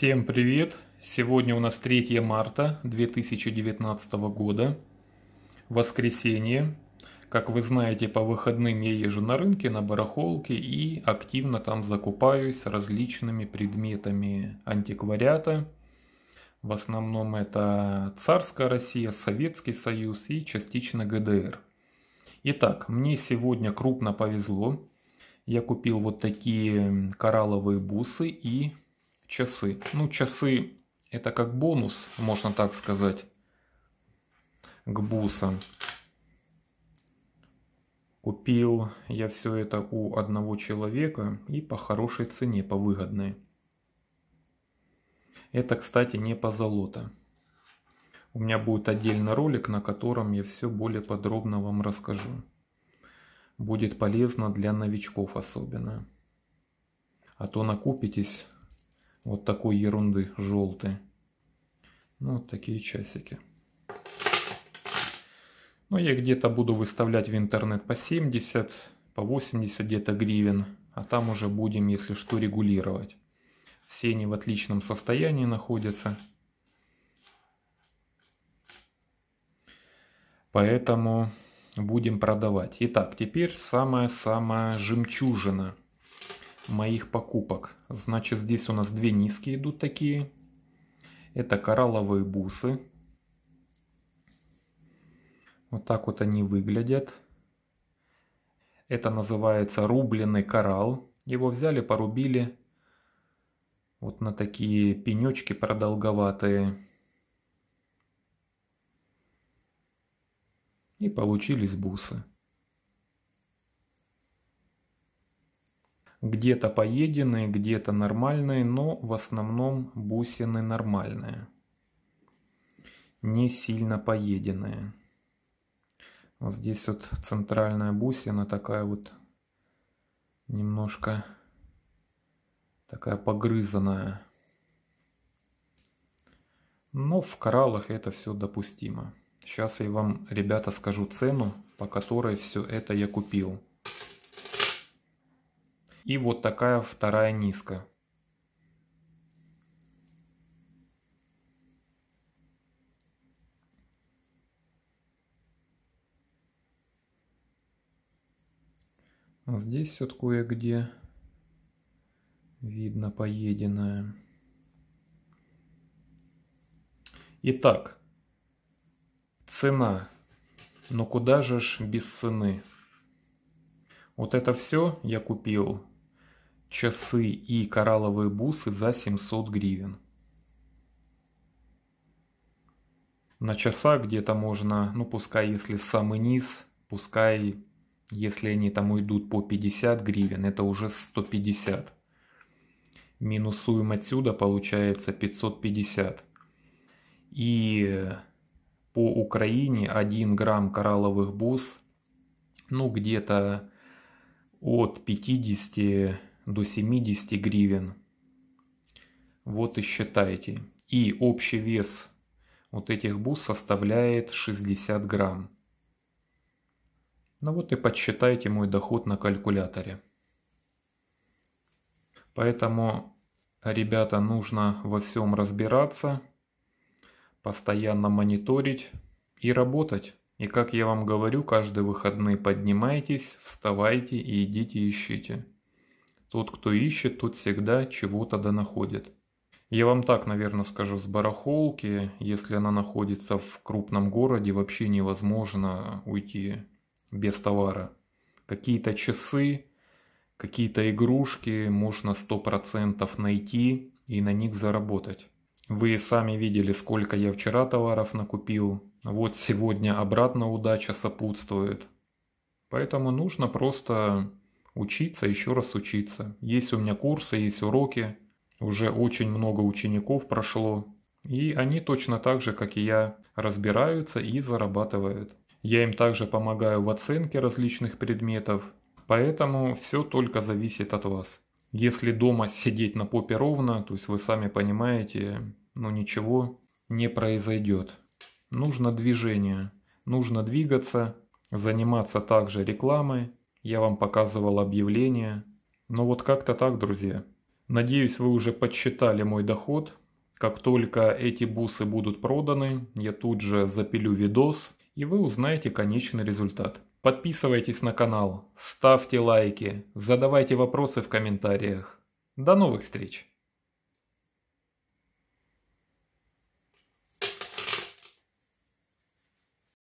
Всем привет! Сегодня у нас 3 марта 2019 года, воскресенье. Как вы знаете, по выходным я езжу на рынке, на барахолке и активно там закупаюсь различными предметами антиквариата. В основном это царская Россия, Советский Союз и частично ГДР. Итак, мне сегодня крупно повезло. Я купил вот такие коралловые бусы и часы. Ну, часы это как бонус, можно так сказать, к бусам. Купил я все это у одного человека и по хорошей цене, по выгодной. Это, кстати, не по золото. У меня будет отдельный ролик, на котором я все более подробно вам расскажу. Будет полезно для новичков особенно. А то накупитесь вот такой ерунды желтой. Ну, вот такие часики. Ну, я где-то буду выставлять в интернет по 70, по 80 где-то гривен. А там уже будем, если что, регулировать. Все они в отличном состоянии находятся. Поэтому будем продавать. Итак, теперь самая-самая жемчужина моих покупок. Значит, здесь у нас две низкие идут такие. Это коралловые бусы. Вот так вот они выглядят. Это называется рубленый коралл. Его взяли, порубили вот на такие пенечки продолговатые. И получились бусы. Где-то поеденные, где-то нормальные, но в основном бусины нормальные. Не сильно поеденные. Вот здесь вот центральная бусина такая вот немножко такая погрызанная. Но в кораллах это все допустимо. Сейчас я вам, ребята, скажу цену, по которой все это я купил. И вот такая вторая низка. А здесь вот кое-где видно поеденное. Итак, цена. Но куда же ж без цены? Вот это все я купил часы и коралловые бусы за 700 гривен. На часах где-то можно, ну пускай если самый низ, пускай если они там уйдут по 50 гривен, это уже 150. Минусуем отсюда, получается 550. И по Украине 1 грамм коралловых бус, ну где-то от 50 до 70 гривен. Вот и считайте. И общий вес вот этих бус составляет 60 грамм. Ну вот и подсчитайте мой доход на калькуляторе. Поэтому, ребята, нужно во всем разбираться, постоянно мониторить и работать. И как я вам говорю, каждые выходные поднимайтесь, вставайте и идите ищите. Тот, кто ищет, тот всегда чего-то да находит. Я вам так, наверное, скажу, с барахолки, если она находится в крупном городе, вообще невозможно уйти без товара. Какие-то часы, какие-то игрушки можно 100% найти и на них заработать. Вы сами видели, сколько я вчера товаров накупил. Вот сегодня обратно удача сопутствует. Поэтому нужно просто учиться, еще раз учиться. Есть у меня курсы, есть уроки, уже очень много учеников прошло, и они точно так же, как и я, разбираются и зарабатывают. Я им также помогаю в оценке различных предметов, поэтому все только зависит от вас. Если дома сидеть на попе ровно, то есть вы сами понимаете, ну ничего не произойдет. Нужно движение, нужно двигаться, заниматься также рекламой, я вам показывал объявление. Но вот как-то так, друзья. Надеюсь, вы уже подсчитали мой доход. Как только эти бусы будут проданы, я тут же запилю видос, и вы узнаете конечный результат. Подписывайтесь на канал, ставьте лайки, задавайте вопросы в комментариях. До новых встреч!